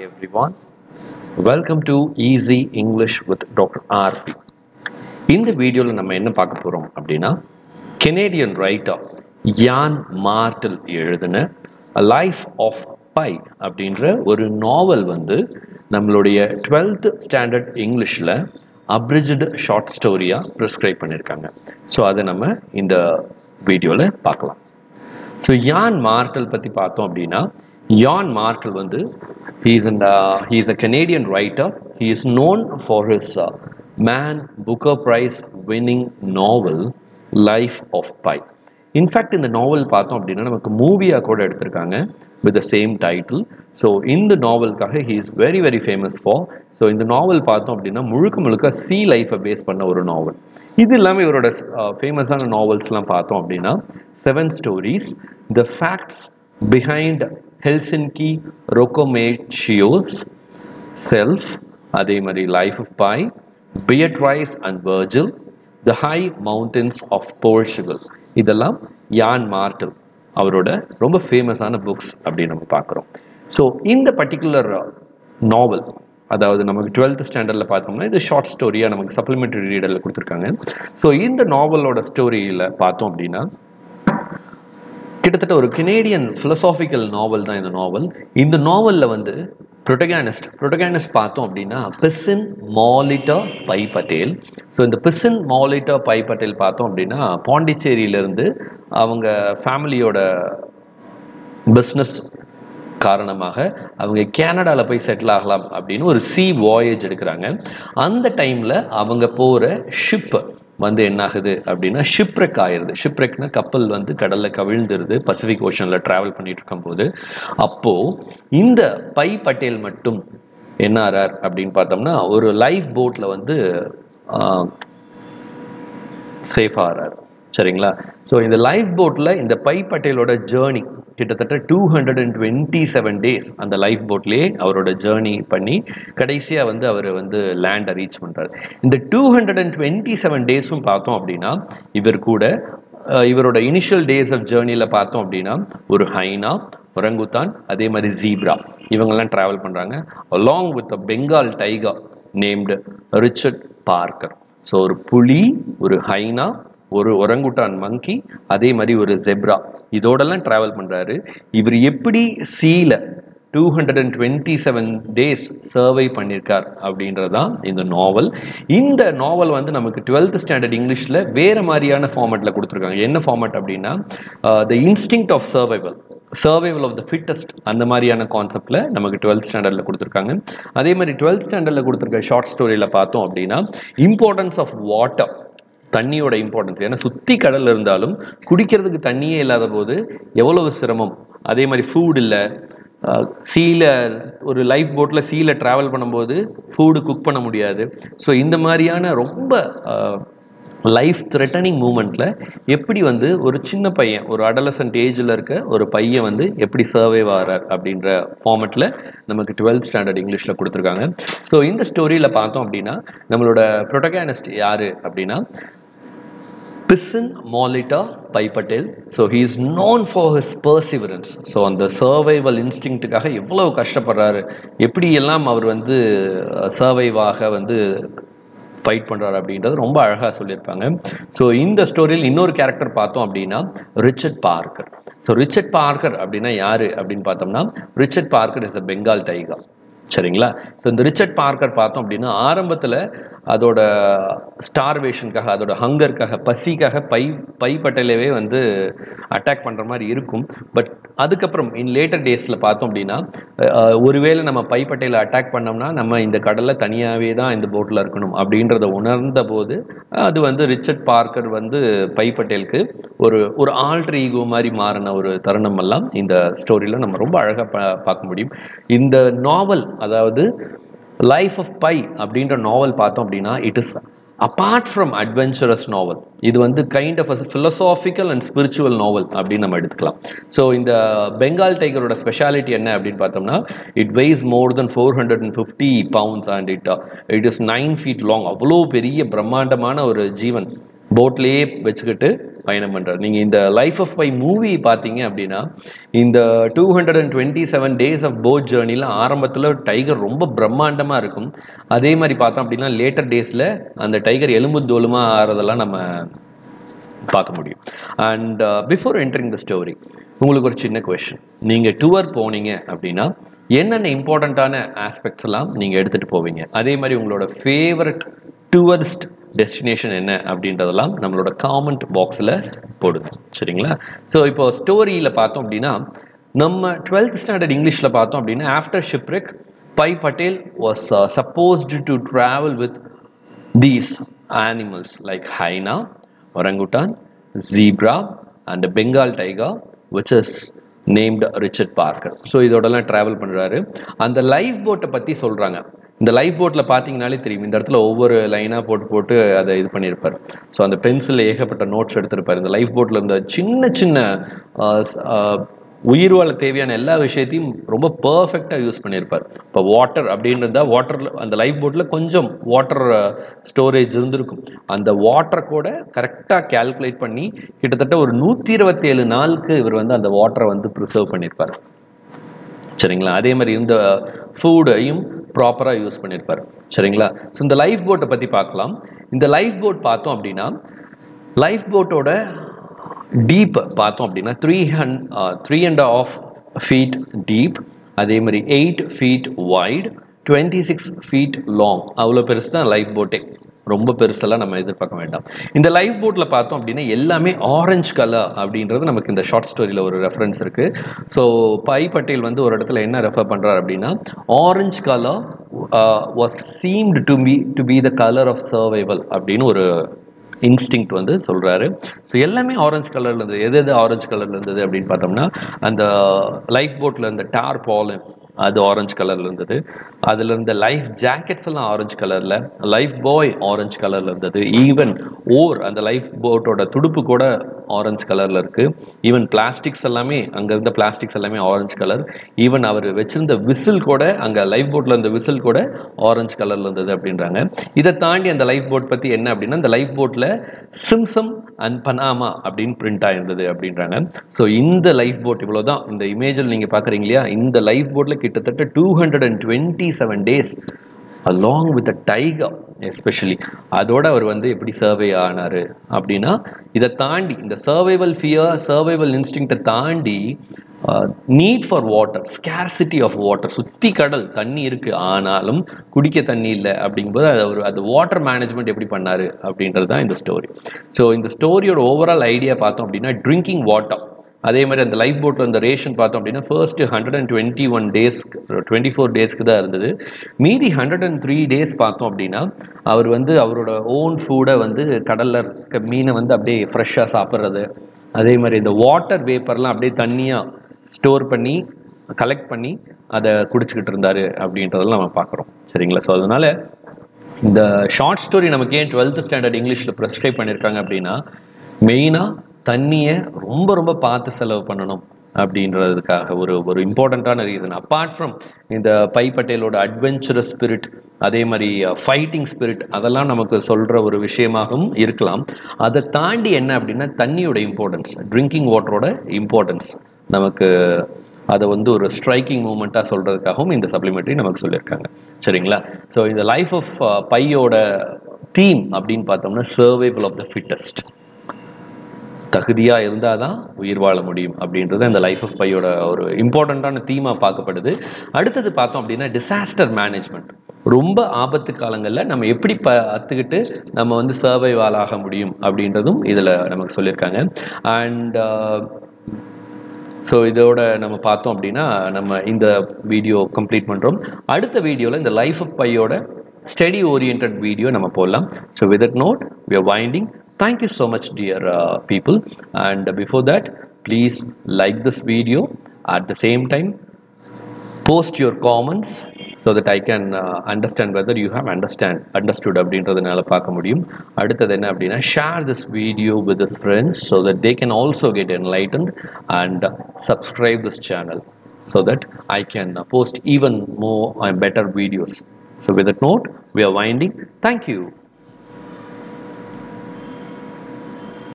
everyone. Welcome to Easy English with Dr. RP. இந்த வீடியோவில் நம்ம என்ன பார்க்க போகிறோம் அப்படின்னா கெனேடியன் ரைட்டர் யான் மார்டல் எழுதின லைஃப் ஆஃப் பை அப்படின்ற ஒரு நாவல் வந்து நம்மளுடைய டுவெல்த் ஸ்டாண்டர்ட் இங்கிலீஷில் அப்ரிஜ்டு ஷார்ட் ஸ்டோரியாக ப்ரிஸ்கிரைப் பண்ணியிருக்காங்க ஸோ அதை நம்ம இந்த வீடியோவில் பார்க்கலாம் ஸோ யான் மார்டல் பற்றி பார்த்தோம் அப்படின்னா யான் மார்டல் வந்து he's and he's a Canadian writer he is known for his man Booker prize winning novel life of Pi in fact இந்த நாவல் பார்த்தோம் அப்படின்னா நமக்கு மூவியாக கூட எடுத்திருக்காங்க with the same title so இந்த நாவலுக்காக he is very very famous for so இந்த நாவல் பார்த்தோம் அப்படின்னா முழுக்க முழுக்க சி லைஃப்பை பேஸ் பண்ண ஒரு நாவல் இது இல்லாமல் இவரோட ஃபேமஸான நாவல்ஸ்லாம் பார்த்தோம் அப்படின்னா seven stories the facts behind Helsinki Roccamatios self அதே மாதிரி life of Pi Beatrice and Virgil the high mountains of Portugal இதெல்லாம் யான் மார்டல் அவரோட ரொம்ப ஃபேமஸான புக்ஸ் அப்படின்னு நம்ம பார்க்குறோம். ஸோ இந்த பர்டிகுலர் நாவல் அதாவது நமக்கு டுவெல்த் ஸ்டாண்டர்டில் பார்த்தோம்னா இது ஷார்ட் ஸ்டோரியாக நமக்கு சப்ளிமெண்ட்ரி ரீடரில் கொடுத்துருக்காங்க. ஸோ இந்த நாவலோட ஸ்டோரியில் பார்த்தோம் அப்படின்னா கிட்டத்தட்ட ஒரு கெனேடியன் ஃபிலசாஃபிக்கல் நாவல் தான் இந்த நாவல் இந்த நாவலில் வந்து ப்ரொட்டகானிஸ்ட் ப்ரொட்டகானிஸ்ட் பார்த்தோம் அப்படின்னா Piscine Molitor Pi Patel so இந்த பிசின் மாலிட்டா பை பட்டேல் பார்த்தோம் அப்படின்னா பாண்டிச்சேரியிலேருந்து அவங்க ஃபேமிலியோட பிஸ்னஸ் காரணமாக அவங்க கேனடாவில் போய் செட்டில் ஆகலாம் அப்படின்னு ஒரு சி வாயேஜ் எடுக்கிறாங்க. அந்த டைமில் அவங்க போகிற ஷிப்பு வந்து என்ன ஆகுது அப்படின்னா ஷிப்ரெக் ஆயிடுது ஷிப்ரெக்னா கப்பல் வந்து கடலில் கவிழ்ந்துருது. பசிபிக் ஓஷனில் ட்ராவல் பண்ணிட்டு இருக்கும்போது அப்போது இந்த பை பட்டேல் மட்டும் என்ன ஆறார் அப்படின்னு பார்த்தோம்னா ஒரு லைஃப் போட்டில் வந்து சேஃபாகிறார் சரிங்களா? ஸோ இந்த லைஃப் போட்டில் இந்த பை பட்டேலோட ஜேர்னி கிட்டத்தட்ட two hundred and twenty seven days அந்த லைஃப் போட்லேயே அவரோட ஜேர்னி பண்ணி கடைசியாக வந்து அவர் வந்து லேண்டை ரீச் பண்ணுறாரு இந்த two hundred and twenty seven டேஸும் பார்த்தோம் அப்படின்னா இவர் கூட இவரோட இனிஷியல் டேஸ் ஆஃப் ஜேர்னியில் பார்த்தோம் அப்படின்னா ஒரு ஹைனா ஒரங்குத்தான் அதே மாதிரி ஜீப்ரா இவங்கெல்லாம் ட்ராவல் பண்ணுறாங்க along with a Bengal tiger named Richard Parker so ஒரு புலி ஒரு ஹைனா ஒரு ஒரங்குட்டான் மங்கி அதே மாதிரி ஒரு ஜெப்ரா இதோடலாம் ட்ராவல் பண்ணுறாரு இவர் எப்படி சீல two hundred and twenty seven days survive பண்ணியிருக்கார் அப்படின்றதான் இந்த நாவல் இந்த நாவல் வந்து நமக்கு டுவெல்த் ஸ்டாண்டர்ட் இங்கிலீஷில் வேறு மாதிரியான ஃபார்மேட்டில் கொடுத்துருக்காங்க. என்ன ஃபார்மேட் அப்படின்னா the instinct of survival survival of the fittest அந்த மாதிரியான கான்செப்டில் நமக்கு டுவெல்த் ஸ்டாண்டர்டில் கொடுத்துருக்காங்க. அதே மாதிரி டுவெல்த் ஸ்டாண்டர்டில் கொடுத்துருக்க ஷார்ட் ஸ்டோரியில் பார்த்தோம் அப்படின்னா இம்பார்ட்டன்ஸ் ஆஃப் வாட்டர் தண்ணியோட இம்பார்ட்டன்ஸ் ஏன்னா சுற்றி கடல் இருந்தாலும் குடிக்கிறதுக்கு தண்ணியே இல்லாத போது எவ்வளவு சிரமம். அதே மாதிரி ஃபுட் இல்லை. சீல ஒரு லைஃப் போட்டில் சீல ட்ராவல் பண்ணும்போது ஃபூடு குக் பண்ண முடியாது. ஸோ இந்த மாதிரியான ரொம்ப லைஃப் த்ரெட்டனிங் மூமெண்ட்டில் எப்படி வந்து ஒரு சின்ன பையன் ஒரு அடலசன்ட் ஏஜில் இருக்க ஒரு பையன் வந்து எப்படி சர்வைவ் ஆகிறார் அப்படின்ற ஃபார்மெட்டில் நமக்கு டுவெல்த் ஸ்டாண்டர்ட் இங்கிலீஷில் கொடுத்துருக்காங்க. ஸோ இந்த ஸ்டோரியில் பார்த்தோம் அப்படின்னா நம்மளோட ப்ரொட்டகானிஸ்ட் யார் அப்படின்னா Piscine Molitor Pi Patel so he is known for his perseverance so அந்த சர்வைவல் இன்ஸ்டிங்க்ட்டுக்காக எவ்வளோ கஷ்டப்படுறாரு எப்படியெல்லாம் அவர் வந்து சர்வைவாக வந்து ஃபைட் பண்ணுறாரு அப்படின்றது ரொம்ப அழகாக சொல்லியிருப்பாங்க. ஸோ இந்த ஸ்டோரியில் இன்னொரு கேரக்டர் பார்த்தோம் அப்படின்னா Richard Parker so Richard Parker அப்படின்னா யார் அப்படின்னு பார்த்தோம்னா Richard Parker is a Bengal tiger சரிங்களா? ஸோ இந்த ரிச்சர்ட் பார்க்கர் பார்த்தோம் அப்படின்னா ஆரம்பத்தில் அதோட ஸ்டார்வேஷனுக்காக அதோட ஹங்கருக்காக பசிக்காக பை பை பட்டலவே வந்து அட்டாக் பண்ணுற மாதிரி இருக்கும். பட் அதுக்கப்புறம் இன் லேட்டர் டேஸில் பார்த்தோம் அப்படின்னா ஒருவேளை நம்ம பை பட்டையில் அட்டாக் பண்ணோம்னா நம்ம இந்த கடலில் தனியாகவே தான் இந்த போட்டில் இருக்கணும் அப்படின்றத உணர்ந்த போது அது வந்து ரிச்சர்ட் பார்க்கர் வந்து பை பட்டேலுக்கு ஒரு ஒரு ஆல்ட்ரு ஈகோ மாதிரி மாறின ஒரு தருணம் எல்லாம் இந்த ஸ்டோரியில் நம்ம ரொம்ப அழகாக பா பார்க்க முடியும். இந்த நாவல் அதாவது லைஃப் ஆஃப் பை அப்படின்ற நாவல் பார்த்தோம் அப்படின்னா it is apart from adventurous novel இது வந்து kind of a and spiritual novel அப்படின்னு நம்ம எடுத்துக்கலாம். ஸோ இந்த பெங்கால் டைகரோட ஸ்பெஷாலிட்டி என்ன அப்படின்னு பார்த்தோம்னா it weighs more than four hundred and fifty pounds and it it is nine feet long அவ்வளோ பெரிய பிரம்மாண்டமான ஒரு ஜீவன். போட்லேயே வச்சுக்கிட்டு பயணம் பண்ணுறாரு நீங்கள் இந்த லைஃப் ஆஃப் பை மூவி பார்த்தீங்க அப்படின்னா இந்த two hundred and twenty seven days of boat ஜேர்னியில் ஆரம்பத்தில் டைகர் ரொம்ப பிரம்மாண்டமாக இருக்கும். அதே மாதிரி பார்த்தோம் அப்படின்னா லேட்டர் டேஸில் அந்த டைகர் எலும்பு தோலுமாக ஆறதெல்லாம் நம்ம பார்க்க முடியும். And before entering the story உங்களுக்கு ஒரு சின்ன கொஷின் நீங்கள் டூர் போனீங்க அப்படின்னா என்னென்ன இம்பார்ட்டண்ட்டான ஆஸ்பெக்ட்ஸ் எல்லாம் நீங்கள் எடுத்துகிட்டு போவீங்க? அதே மாதிரி உங்களோட ஃபேவரட் டூவரிஸ்ட் டெஸ்டினேஷன் என்ன அப்படின்றதெல்லாம் நம்மளோட காமெண்ட் பாக்ஸில் போடுங்க. சரிங்களா? ஸோ இப்போ ஸ்டோரியில் பார்த்தோம் அப்படின்னா நம்ம டுவெல்த் ஸ்டாண்டர்ட் இங்கிலீஷில் பார்த்தோம் அப்படின்னா after shipwreck Pi Patel was supposed to travel with these animals like hyena, orangutan, zebra, and Bengal Bengal tiger, which is named Richard Parker so இதோடலாம் travel பண்ணுறாரு அந்த லைஃப் போட்டை பற்றி சொல்கிறாங்க இந்த லைஃப் போட்டில் பார்த்தீங்கனாலே தெரியும். இந்த இடத்துல ஒவ்வொரு லைனாக போட்டு போட்டு அதை இது பண்ணியிருப்பார். ஸோ அந்த பென்சிலில் ஏகப்பட்ட நோட்ஸ் எடுத்திருப்பார். இந்த லைஃப் போட்டில் இருந்த சின்ன சின்ன உயிர் வாழ தேவையான எல்லா விஷயத்தையும் ரொம்ப பர்ஃபெக்டாக யூஸ் பண்ணியிருப்பார். இப்போ வாட்டர் அப்படின்றதா வாட்டரில் அந்த லைஃப் போட்டில் கொஞ்சம் வாட்டர் ஸ்டோரேஜ் இருந்திருக்கும். அந்த வாட்டரை கூட கரெக்டாக கால்குலேட் பண்ணி கிட்டத்தட்ட ஒரு நூற்றி இருபத்தேழு நாளுக்கு இவர் வந்து அந்த வாட்டரை வந்து ப்ரிசர்வ் பண்ணியிருப்பார். சரிங்களா? அதே மாதிரி இந்த ஃபுட்டையும் ப்ராப்பராக யூஸ் பண்ணியிருப்பார் சரிங்களா? ஸோ இந்த லைஃப் போட்டை பற்றி பார்க்கலாம். இந்த லைஃப் போட் பார்த்தோம் அப்படின்னா லைஃப் போட்டோட டீப் பார்த்தோம் அப்படின்னா three hundred three and half feet deep அதே மாதிரி eight feet wide twenty six feet long அவ்வளோ பெருசு தான் லைஃப் போட்டே ரொம்ப பெருசெல்லாம் நம்ம எதிர்பார்க்க வேண்டாம். இந்த லைஃப் போட்டில் பார்த்தோம் அப்படின்னா எல்லாமே ஆரஞ்சு கலர் அப்படின்றது நமக்கு இந்த ஷார்ட் ஸ்டோரியில் ஒரு ரெஃபரன்ஸ் இருக்குது ஸோ பை பட்டேல் வந்து ஒரு இடத்துல என்ன ரெஃபர் பண்ணுறாரு அப்படின்னா orange colour was seemed to be to be the colour of survival அப்படின்னு ஒரு இன்ஸ்டிங்க்ட் வந்து சொல்கிறாரு ஸோ எல்லாமே ஆரஞ்சு கலரில் இருந்தது. எது எது ஆரஞ்சு கலரில் இருந்தது அப்படின்னு பார்த்தோம்னா அந்த லைஃப் போட்டில் அந்த டார் பாலம் அது ஆரஞ்சு கலரில் இருந்தது. அதில் இருந்த லைஃப் ஜாக்கெட்ஸ் எல்லாம் ஆரஞ்சு கலரில் லைஃப் பாய் ஆரஞ்சு கலரில் இருந்தது. ஈவன் ஓர் அந்த லைஃப் போட்டோட துடுப்பு கூட ஆரஞ்சு கலரில் இருக்குது ஈவன் பிளாஸ்டிக்ஸ் எல்லாமே அங்கே இருந்த பிளாஸ்டிக்ஸ் எல்லாமே ஆரஞ்சு கலர் ஈவன் அவர் வச்சிருந்த விசில் கூட அங்கே லைஃப் போட்டில் இருந்த விசில் கூட ஆரஞ்சு கலரில் இருந்தது அப்படின்றாங்க. இதை தாண்டி அந்த லைஃப் போட் பற்றி என்ன அப்படின்னா அந்த லைஃப் போட்டில் சிம்சம் அண்ட் பனாமா அப்படின்னு பிரிண்ட் ஆயிருந்தது அப்படின்றாங்க. ஸோ இந்த லைஃப் போட் இவ்வளோ தான் இந்த இமேஜில் நீங்கள் பார்க்குறீங்க இல்லையா? இந்த லைஃப் போட்டில் கிட்டத்தட்ட two hundred and twenty seven days along with a tiger especially அதோட அவர் வந்து எப்படி சர்வே ஆனார் அப்படின்னா இதை தாண்டி இந்த சர்வைவல் ஃபியர் சர்வைவல் இன்ஸ்டிங்க்டை தாண்டி need for water scarcity of water சுற்றி கடல் தண்ணி இருக்குது ஆனாலும் குடிக்க தண்ணி இல்லை அப்படிங்கும்போது அது ஒரு அது வாட்டர் மேனேஜ்மெண்ட் எப்படி பண்ணார் அப்படின்றது தான் இந்த ஸ்டோரி ஸோ இந்த ஸ்டோரியோட ஓவரால் ஐடியா பார்த்தோம் அப்படின்னா ட்ரிங்கிங் வாட்டர் அதே மாதிரி அந்த லைஃப் போட்டில் அந்த ரேஷன் பார்த்தோம் அப்படின்னா first hundred and twenty one days twenty four டேஸ்க்கு தான் இருந்தது. மீதி ஹண்ட்ரட் அண்ட் த்ரீ டேஸ் பார்த்தோம் அப்படின்னா அவர் வந்து அவரோட ஓன் ஃபுட்டை வந்து கடலில் இருக்க மீனை வந்து அப்படியே ஃப்ரெஷ்ஷாக சாப்பிட்றது. அதே மாதிரி இந்த வாட்டர் வேப்பர்லாம் அப்படியே தண்ணியாக ஸ்டோர் பண்ணி கலெக்ட் பண்ணி அதை குடிச்சிக்கிட்டு இருந்தாரு அப்படின்றதெல்லாம் நம்ம பார்க்குறோம். சரிங்களா? ஸோ அதனால இந்த ஷார்ட் ஸ்டோரி நமக்கு ஏன் டுவெல்த் ஸ்டாண்டர்ட் இங்கிலீஷில் ப்ரெஸ்கிரைப் பண்ணியிருக்காங்க அப்படின்னா மெயினாக தண்ணியை ரொம்ப ரொம்ப பார்த்து செலவு பண்ணணும் அப்படின்றதுக்காக ஒரு ஒரு இம்பார்ட்டண்ட்டான ரீசன் அப்பார்ட் ஃப்ரம் இந்த பை பட்டேலோட அட்வென்ச்சரஸ் ஸ்பிரிட் அதே மாதிரி uh, ஃபைட்டிங் ஸ்பிரிட் அதெல்லாம் நமக்கு சொல்கிற ஒரு விஷயமாகவும் இருக்கலாம். அதை தாண்டி என்ன அப்படின்னா தண்ணியோட இம்பார்ட்டன்ஸ் ட்ரிங்கிங் வாட்டரோட இம்பார்ட்டன்ஸ் நமக்கு அதை வந்து ஒரு ஸ்ட்ரைக்கிங் மூமெண்ட்டாக சொல்கிறதுக்காகவும் இந்த சப்ளிமெண்ட்ரி நமக்கு சொல்லியிருக்காங்க. சரிங்களா? ஸோ இந்த லைஃப் ஆஃப் uh, பையோட தீம் அப்படின்னு பார்த்தோம்னா சர்வைவல் ஆஃப் த ஃபிட்டஸ்ட் தகுதியாக இருந்தால் தான் உயிர் வாழ முடியும் அப்படின்றது அந்த லைஃப் ஆஃப் பையோட ஒரு இம்பார்ட்டண்ட்டான தீமாக பார்க்கப்படுது. அடுத்தது பார்த்தோம் அப்படின்னா டிசாஸ்டர் மேனேஜ்மெண்ட் ரொம்ப ஆபத்து காலங்களில் நம்ம எப்படி ப கற்றுக்கிட்டு நம்ம வந்து சர்வைவால் ஆக முடியும் அப்படின்றதும் இதில் நமக்கு சொல்லியிருக்காங்க. அண்ட் ஸோ uh, இதோட நம்ம பார்த்தோம் அப்படின்னா நம்ம இந்த வீடியோ கம்ப்ளீட் பண்ணுறோம் அடுத்த வீடியோவில் இந்த லைஃப் ஆஃப் பையோட ஸ்டடி ஓரியன்ட் வீடியோ நம்ம போடலாம். So with note we are winding thank you so much dear uh, people and before that please like this video at the same time post your comments so that I can uh, understand whether you have understand understood அப்படின்றதுனால பார்க்க முடியும் அடுத்தது என்ன அப்படின்னா share this video with his friends so that they can also get enlightened and subscribe this channel so that I can uh, post even more and better videos so with that note